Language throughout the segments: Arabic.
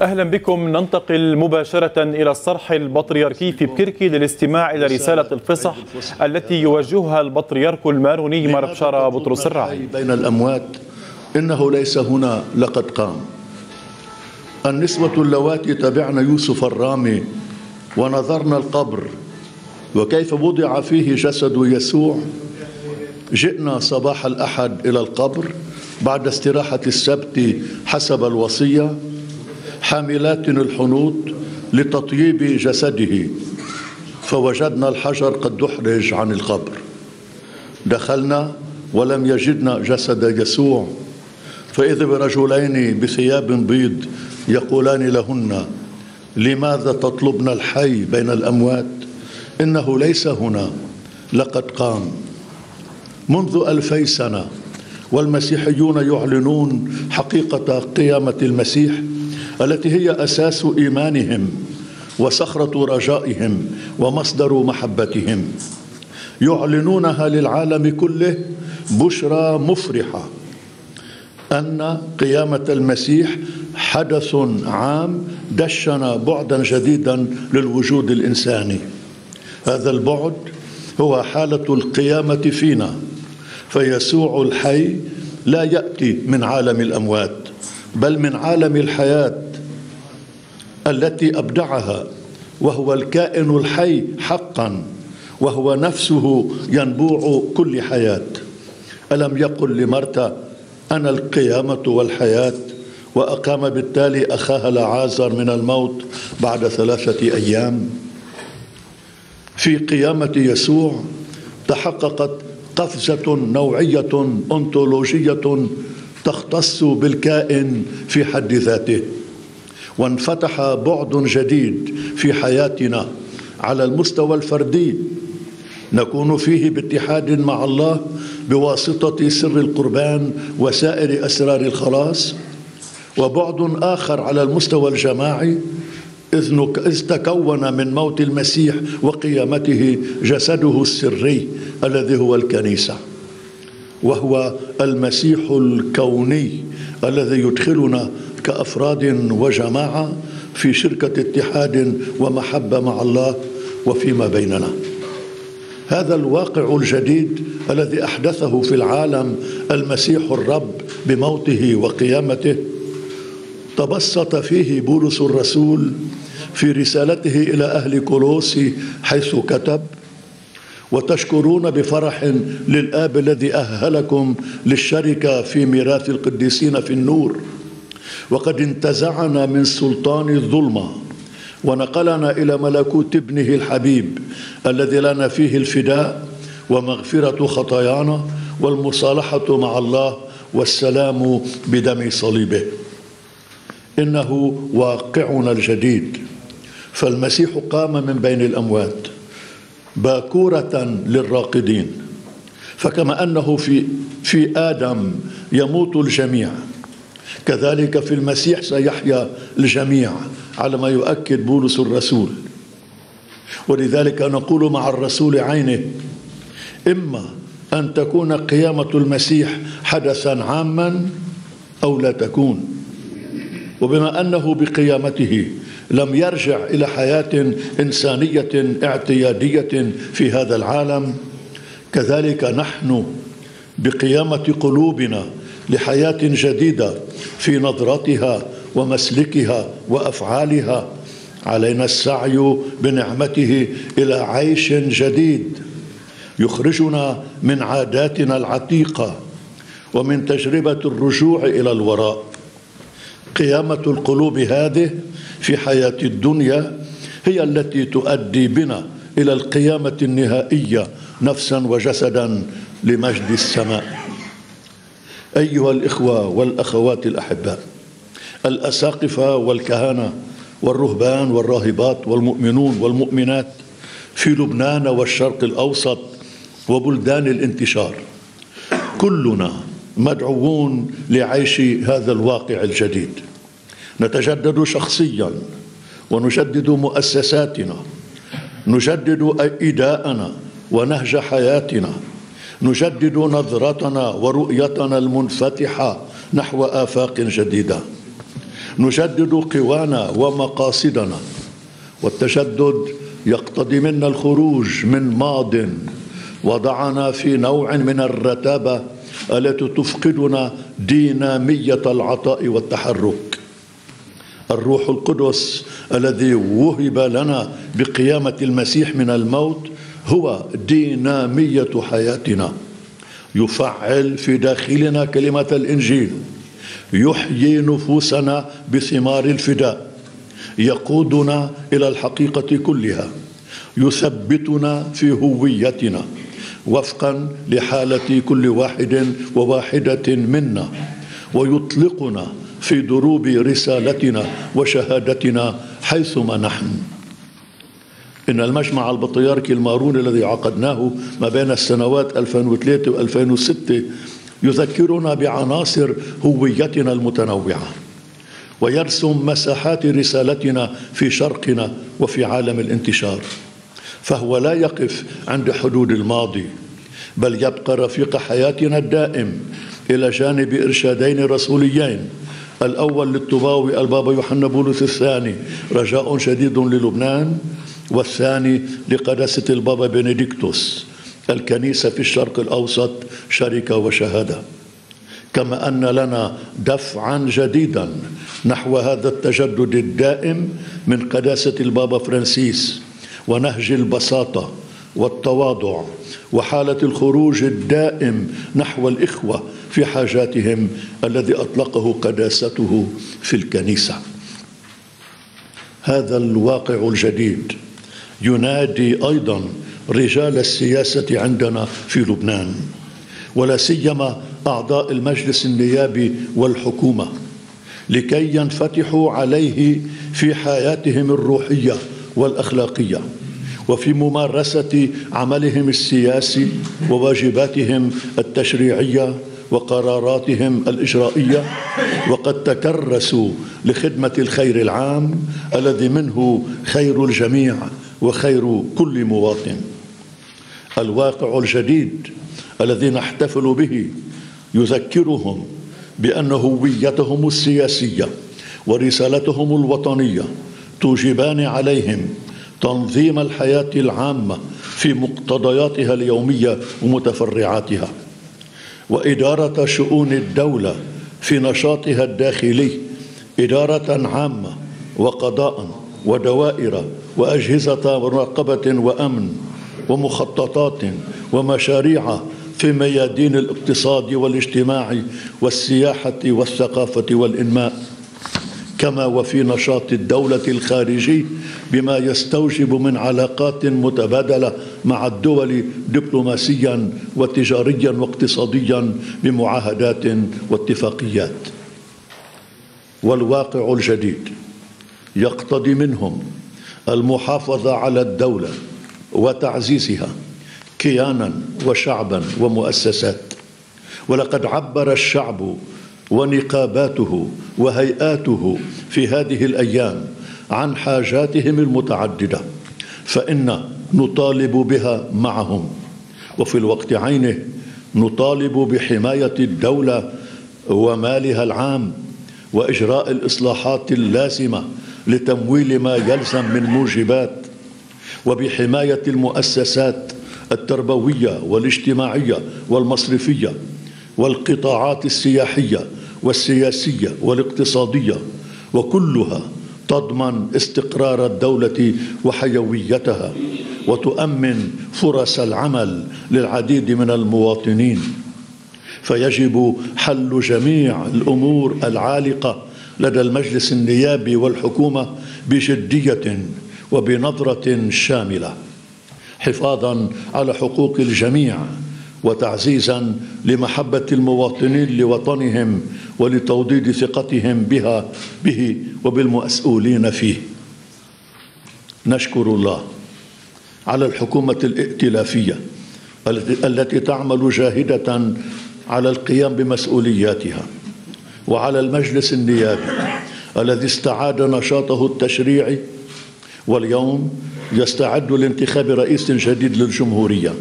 أهلا بكم. ننتقل مباشرة إلى الصرح البطريركي في بكركي للاستماع إلى رسالة الفصح التي يوجهها البطريرك الماروني مربشارة بطرس الراعي بين الأموات إنه ليس هنا لقد قام. النسوة اللواتي تبعن يوسف الرامي ونظرنا القبر وكيف وضع فيه جسد يسوع. جئنا صباح الأحد إلى القبر بعد استراحة السبت حسب الوصية. حاملات الحنوط لتطييب جسده فوجدنا الحجر قد دحرج عن القبر. دخلنا ولم يجدنا جسد يسوع. فإذا برجلين بثياب بيض يقولان لهن لماذا تطلبن الحي بين الأموات؟ إنه ليس هنا. لقد قام. منذ ألفي سنة والمسيحيون يعلنون حقيقة قيامة المسيح التي هي أساس إيمانهم وصخرة رجائهم ومصدر محبتهم. يعلنونها للعالم كله بشرى مفرحة أن قيامة المسيح حدث عام دشن بعدا جديدا للوجود الإنساني. هذا البعد هو حالة القيامة فينا فيسوع الحي لا يأتي من عالم الأموات بل من عالم الحياة التي أبدعها وهو الكائن الحي حقا وهو نفسه ينبوع كل حياة. ألم يقل لمرتا أنا القيامة والحياة؟ وأقام بالتالي أخاها لعازر من الموت بعد ثلاثة أيام. في قيامة يسوع تحققت قفزة نوعية انطولوجيه تختص بالكائن في حد ذاته. وانفتح بعد جديد في حياتنا على المستوى الفردي. نكون فيه باتحاد مع الله بواسطة سر القربان وسائر أسرار الخلاص. وبعد آخر على المستوى الجماعي إذ تكون من موت المسيح وقيامته جسده السري الذي هو الكنيسة. وهو المسيح الكوني الذي يدخلنا كأفراد وجماعة في شركة اتحاد ومحبة مع الله وفيما بيننا. هذا الواقع الجديد الذي أحدثه في العالم المسيح الرب بموته وقيامته تبسط فيه بولس الرسول في رسالته إلى أهل كولوسي حيث كتب وتشكرون بفرح للآب الذي أهلكم للشركة في ميراث القديسين في النور وقد انتزعنا من سلطان الظلمة ونقلنا إلى ملكوت ابنه الحبيب الذي لنا فيه الفداء ومغفرة خطايانا والمصالحة مع الله والسلام بدم صليبه. إنه واقعنا الجديد. فالمسيح قام من بين الأموات باكورة للراقدين. فكما أنه في في آدم يموت الجميع. كذلك في المسيح سيحيا الجميع على ما يؤكد بولس الرسول. ولذلك نقول مع الرسول عينه إما أن تكون قيامة المسيح حدثا عاما أو لا تكون. وبما أنه بقيامته لم يرجع إلى حياة إنسانية اعتيادية في هذا العالم كذلك نحن بقيامة قلوبنا لحياة جديدة في نظرتها ومسلكها وأفعالها. علينا السعي بنعمته إلى عيش جديد يخرجنا من عاداتنا العتيقة ومن تجربة الرجوع إلى الوراء. قيامة القلوب هذه في حياة الدنيا هي التي تؤدي بنا إلى القيامة النهائية نفسا وجسدا لمجد السماء. أيها الإخوة والأخوات الأحباء الأساقفة والكهنه والرهبان والراهبات والمؤمنون والمؤمنات في لبنان والشرق الأوسط وبلدان الانتشار كلنا مدعوون لعيش هذا الواقع الجديد. نتجدد شخصيا ونجدد مؤسساتنا نجدد إداءنا ونهج حياتنا نجدد نظرتنا ورؤيتنا المنفتحة نحو آفاق جديدة نجدد قوانا ومقاصدنا. والتجدد يقتضي منا الخروج من ماض. وضعنا في نوع من الرتابة التي تفقدنا دينامية العطاء والتحرك. الروح القدس الذي وهب لنا بقيامة المسيح من الموت هو دينامية حياتنا. يفعل في داخلنا كلمة الإنجيل. يحيي نفوسنا بثمار الفداء. يقودنا إلى الحقيقة كلها. يثبتنا في هويتنا. وفقا لحالة كل واحد وواحدة منا. ويطلقنا في دروب رسالتنا وشهادتنا حيثما نحن. إن المجمع البطريركي الماروني الذي عقدناه ما بين السنوات 2003 و 2006 يذكرنا بعناصر هويتنا المتنوعة ويرسم مساحات رسالتنا في شرقنا وفي عالم الانتشار فهو لا يقف عند حدود الماضي بل يبقى رفيق حياتنا الدائم إلى جانب إرشادين رسوليين الأول للطباوي البابا يوحنا بولس الثاني رجاء شديد للبنان والثاني لقداسة البابا بنديكتوس الكنيسة في الشرق الأوسط شركة وشهادة. كما أن لنا دفعا جديدا نحو هذا التجدد الدائم من قداسة البابا فرانسيس ونهج البساطة والتواضع وحالة الخروج الدائم نحو الإخوة في حاجاتهم الذي أطلقه قداسته في الكنيسة. هذا الواقع الجديد. ينادي أيضا رجال السياسة عندنا في لبنان ولا سيما أعضاء المجلس النيابي والحكومة لكي ينفتحوا عليه في حياتهم الروحية والأخلاقية وفي ممارسة عملهم السياسي وواجباتهم التشريعية وقراراتهم الإجرائية. وقد تكرسوا لخدمة الخير العام الذي منه خير الجميع وخير كل مواطن. الواقع الجديد الذي نحتفل به يذكرهم بأن هويتهم السياسية ورسالتهم الوطنية توجبان عليهم تنظيم الحياة العامة في مقتضياتها اليومية ومتفرعاتها. وإدارة شؤون الدولة في نشاطها الداخلي إدارة عامة وقضاء ودوائر وأجهزة مراقبة وأمن ومخططات ومشاريع في ميادين الاقتصاد والاجتماع والسياحة والثقافة والإنماء. كما وفي نشاط الدولة الخارجي بما يستوجب من علاقات متبادلة مع الدول دبلوماسيا وتجاريا واقتصاديا بمعاهدات واتفاقيات. والواقع الجديد يقتضي منهم المحافظة على الدولة وتعزيزها كيانا وشعبا ومؤسسات. ولقد عبر الشعب ونقاباته وهيئاته في هذه الأيام عن حاجاتهم المتعددة فإن نطالب بها معهم. وفي الوقت عينه نطالب بحماية الدولة ومالها العام وإجراء الإصلاحات اللازمة لتمويل ما يلزم من موجبات وبحماية المؤسسات التربوية والاجتماعية والمصرفية والقطاعات السياحية والسياسية والاقتصادية وكلها تضمن استقرار الدولة وحيويتها وتؤمن فرص العمل للعديد من المواطنين. فيجب حل جميع الأمور العالقة لدى المجلس النيابي والحكومة بجديه وبنظرة شاملة حفاظا على حقوق الجميع وتعزيزا لمحبة المواطنين لوطنهم ولتوضيد ثقتهم بها به وبالمسؤولين فيه. نشكر الله على الحكومة الائتلافية التي تعمل جاهدة على القيام بمسؤولياتها. وعلى المجلس النيابي الذي استعاد نشاطه التشريعي واليوم يستعد لانتخاب رئيس جديد للجمهورية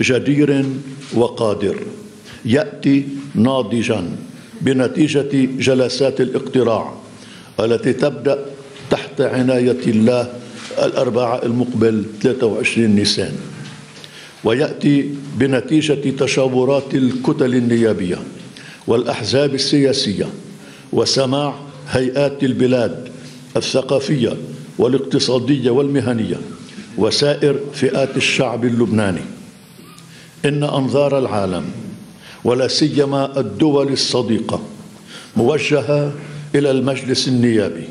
جدير وقادر يأتي ناضجا بنتيجة جلسات الاقتراع التي تبدأ تحت عناية الله الأربعاء المقبل 23 نيسان ويأتي بنتيجة تشاورات الكتل النيابية والأحزاب السياسية وسماع هيئات البلاد الثقافية والاقتصادية والمهنية وسائر فئات الشعب اللبناني. إن أنظار العالم ولا سيما الدول الصديقة موجهة إلى المجلس النيابي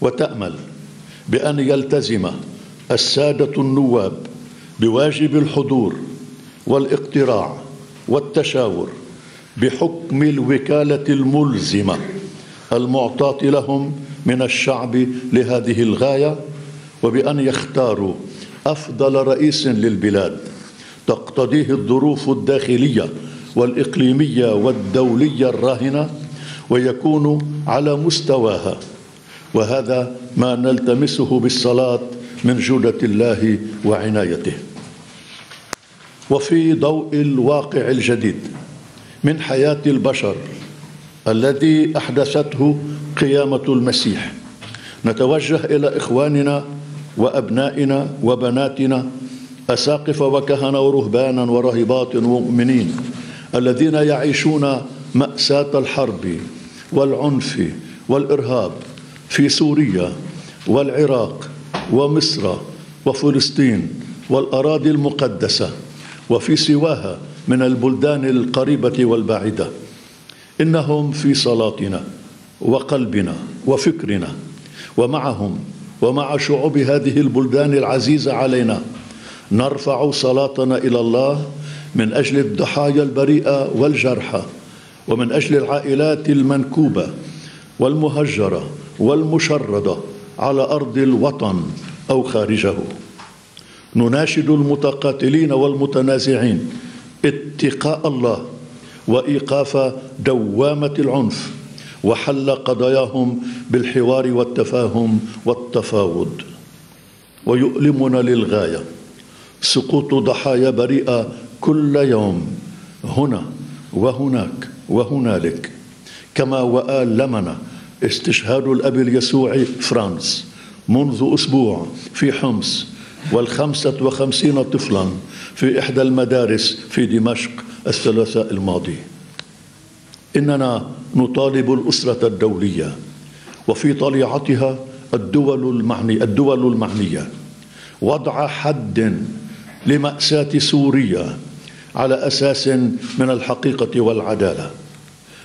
وتأمل بأن يلتزم السادة النواب بواجب الحضور والاقتراع والتشاور بحكم الوكالة الملزمة. المعطاة لهم من الشعب لهذه الغاية؟ وبأن يختاروا أفضل رئيس للبلاد. تقتضيه الظروف الداخلية والإقليمية والدولية الراهنة ويكون على مستواها. وهذا ما نلتمسه بالصلاة من جودة الله وعنايته. وفي ضوء الواقع الجديد من حياة البشر الذي أحدثته قيامة المسيح. نتوجه إلى إخواننا وأبنائنا وبناتنا أساقف وكهنة ورهبانا وراهبات ومؤمنين الذين يعيشون مأساة الحرب والعنف والإرهاب في سوريا والعراق ومصر وفلسطين والأراضي المقدسة وفي سواها من البلدان القريبة والبعيدة. إنهم في صلاتنا وقلبنا وفكرنا ومعهم ومع شعوب هذه البلدان العزيزة علينا نرفع صلاتنا إلى الله من أجل الضحايا البريئة والجرحى ومن أجل العائلات المنكوبة والمهجرة والمشردة على أرض الوطن أو خارجه. نناشد المتقاتلين والمتنازعين اتقاء الله وإيقاف دوامة العنف وحل قضاياهم بالحوار والتفاهم والتفاوض. ويؤلمنا للغاية سقوط ضحايا بريئة كل يوم هنا وهناك وهنالك. كما وآلمنا استشهاد الأب اليسوعي فرانس منذ أسبوع في حمص والخمسة وخمسين طفلا في إحدى المدارس في دمشق الثلاثاء الماضي. إننا نطالب الأسرة الدولية وفي طليعتها الدول المعني الدول المعنية وضع حد لمأساة سوريا على أساس من الحقيقة والعدالة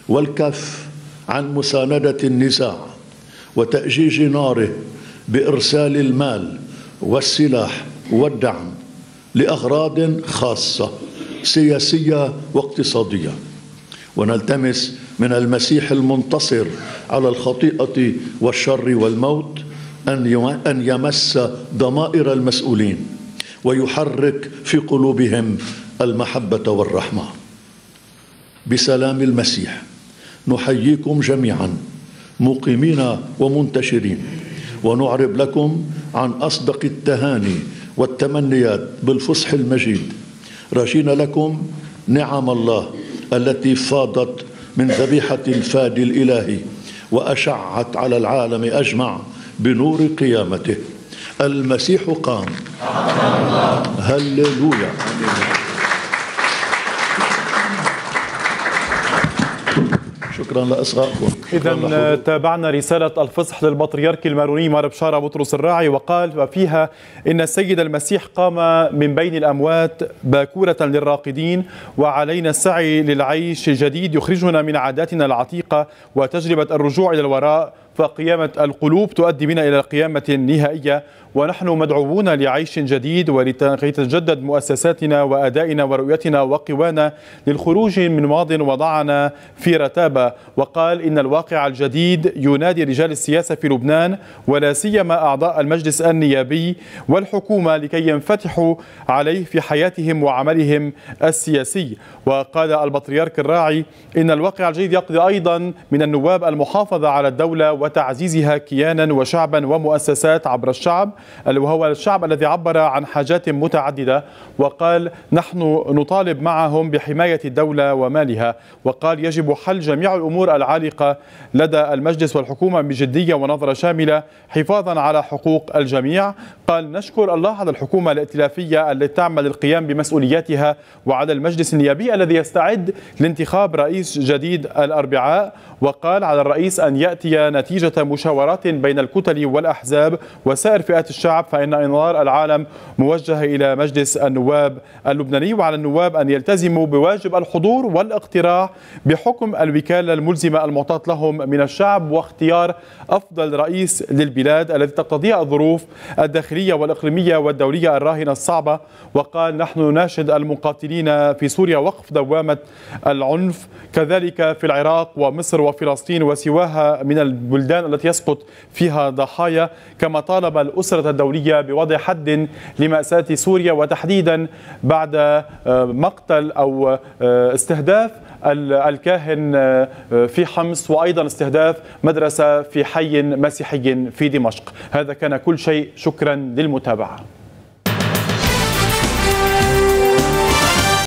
والكف عن مساندة النزاع وتأجيج ناره بإرسال المال والسلاح والدعم لأغراض خاصة سياسية واقتصادية. ونلتمس من المسيح المنتصر على الخطيئة والشر والموت أن يمس ضمائر المسؤولين ويحرك في قلوبهم المحبة والرحمة. بسلام المسيح نحييكم جميعا مقيمين ومنتشرين. ونعرب لكم أصدق أصدق التهاني والتمنيات بالفصح المجيد. راجين لكم نعم الله التي فاضت من ذبيحة الفادي الإلهي وأشعت على العالم أجمع بنور قيامته. المسيح قام. هللويا. شكرا لاصغائكم اذا تابعنا رسالة الفصح للبطريرك الماروني مار بشاره بطرس الراعي وقال فيها إن السيد المسيح قام من بين الأموات باكورة للراقدين وعلينا السعي للعيش جديد يخرجنا من عاداتنا العتيقة وتجربة الرجوع إلى الوراء فقيامة القلوب تؤدي بنا إلى القيامة النهائية ونحن مدعوون لعيش جديد ولتتجدد مؤسساتنا وأدائنا ورؤيتنا وقوانا للخروج من ماض وضعنا في رتابة. وقال إن الواقع الجديد ينادي رجال السياسة في لبنان ولا سيما أعضاء المجلس النيابي والحكومة لكي ينفتحوا عليه في حياتهم وعملهم السياسي. وقال البطريرك الراعي إن الواقع الجديد يقضي أيضا من النواب المحافظة على الدولة وتعزيزها كيانا وشعبا ومؤسسات عبر الشعب. وهو الشعب الذي عبر عن حاجات متعددة وقال نحن نطالب معهم بحماية الدولة ومالها. وقال يجب حل جميع الأمور العالقة لدى المجلس والحكومة بجدية ونظرة شاملة حفاظا على حقوق الجميع. قال نشكر الله على الحكومة الائتلافية التي تعمل القيام بمسؤولياتها وعلى المجلس النيابي الذي يستعد لانتخاب رئيس جديد الأربعاء. وقال على الرئيس أن يأتي نتيجة مشاورات بين الكتل والأحزاب وسائر فئات الشعب فإن إنظار العالم موجه إلى مجلس النواب اللبناني وعلى النواب أن يلتزموا بواجب الحضور والاقتراع بحكم الوكالة الملزمة المعطاة لهم من الشعب واختيار أفضل رئيس للبلاد الذي تقتضيها الظروف الداخلية والإقليمية والدولية الراهنة الصعبة. وقال نحن ناشد المقاتلين في سوريا وقف دوامة العنف كذلك في العراق ومصر وفلسطين وسواها من البلدان التي يسقط فيها ضحايا كما طالب الأسرة الدولية بوضع حد لمأساة سوريا وتحديدا بعد مقتل أو استهداف الكاهن في حمص وأيضا استهداف مدرسة في حي مسيحي في دمشق. هذا كان كل شيء. شكرا للمتابعة.